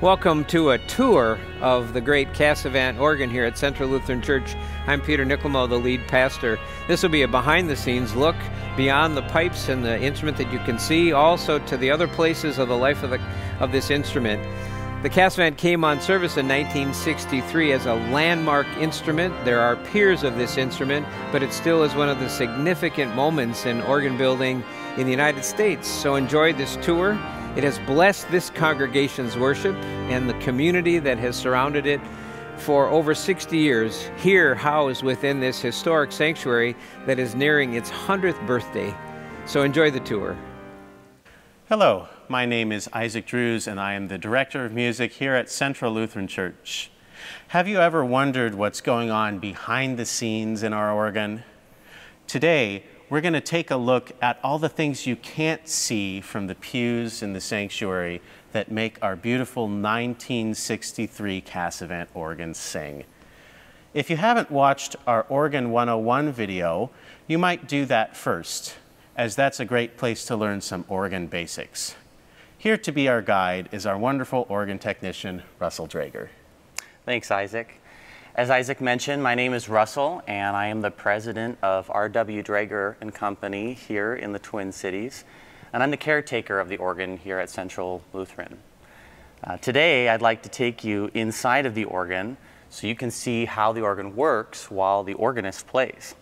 Welcome to a tour of the great Casavant organ here at Central Lutheran Church. I'm Peter Nycklemoe, the lead pastor. This will be a behind the scenes look beyond the pipes and the instrument that you can see, also to the other places of the life of, the, of this instrument. The Casavant came on service in 1963 as a landmark instrument. There are peers of this instrument, but it still is one of the significant moments in organ building in the United States. So enjoy this tour. It has blessed this congregation's worship and the community that has surrounded it for over 60 years, here housed within this historic sanctuary that is nearing its 100th birthday. So enjoy the tour. Hello, my name is Isaac Drews, and I am the Director of Music here at Central Lutheran Church. Have you ever wondered what's going on behind the scenes in our organ? Today, we're going to take a look at all the things you can't see from the pews in the sanctuary that make our beautiful 1963 Casavant organ sing. If you haven't watched our Organ 101 video, you might do that first, as that's a great place to learn some organ basics. Here to be our guide is our wonderful organ technician, Russell Drager. Thanks, Isaac. As Isaac mentioned, my name is Russell, and I am the president of R.W. Drager and Company here in the Twin Cities, and I'm the caretaker of the organ here at Central Lutheran. Uh, today, I'd like to take you inside of the organ so you can see how the organ works while the organist plays.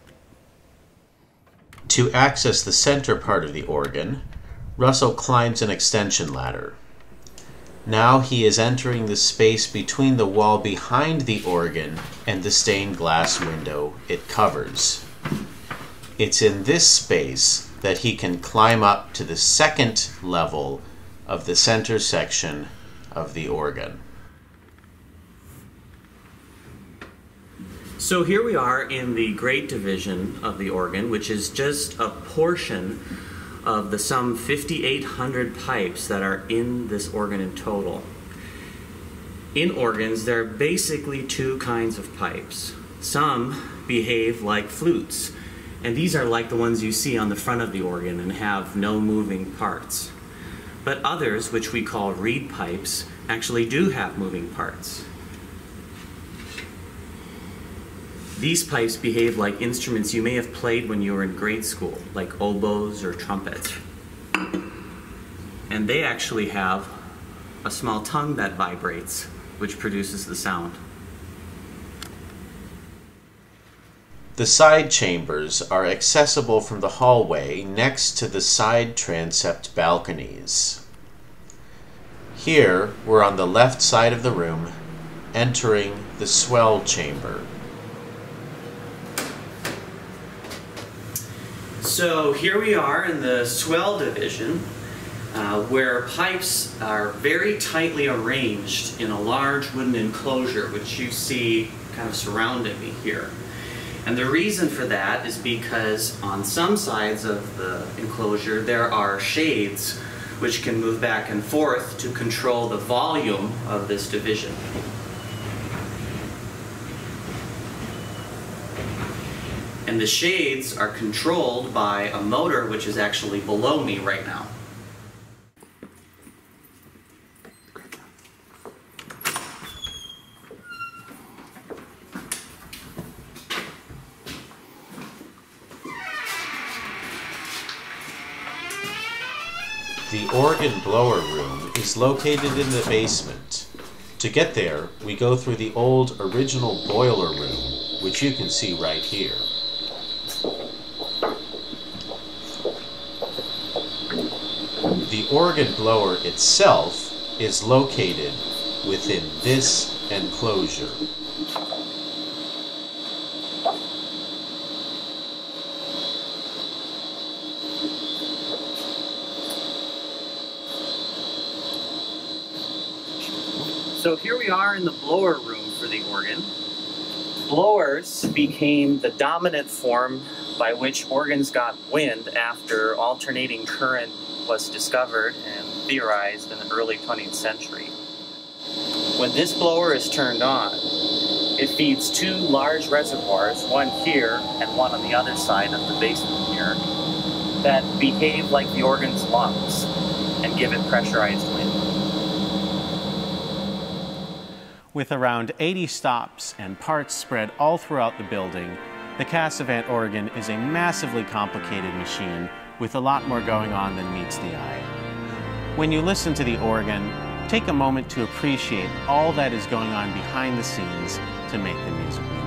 To access the center part of the organ, Russell climbs an extension ladder. Now he is entering the space between the wall behind the organ and the stained glass window it covers. It's in this space that he can climb up to the second level of the center section of the organ. So here we are in the great division of the organ, which is just a portion of the some 5,800 pipes that are in this organ in total. In organs, there are basically two kinds of pipes. Some behave like flutes, and these are like the ones you see on the front of the organ and have no moving parts. But others, which we call reed pipes, actually do have moving parts. These pipes behave like instruments you may have played when you were in grade school, like oboes or trumpets. And they actually have a small tongue that vibrates, which produces the sound. The side chambers are accessible from the hallway next to the side transept balconies. Here, we're on the left side of the room, entering the swell chamber. So here we are in the swell division, uh, where pipes are very tightly arranged in a large wooden enclosure, which you see kind of surrounding me here. And the reason for that is because on some sides of the enclosure there are shades which can move back and forth to control the volume of this division. And the shades are controlled by a motor which is actually below me right now. The organ blower room is located in the basement. To get there, we go through the old original boiler room, which you can see right here. The organ blower itself is located within this enclosure. So here we are in the blower room for the organ. Blowers became the dominant form by which organs got wind after alternating current was discovered and theorized in the early 20th century. When this blower is turned on, it feeds two large reservoirs, one here and one on the other side of the basement here, that behave like the organ's lungs and give it pressurized wind. With around 80 stops and parts spread all throughout the building, the Casavant organ is a massively complicated machine with a lot more going on than meets the eye. When you listen to the organ, take a moment to appreciate all that is going on behind the scenes to make the music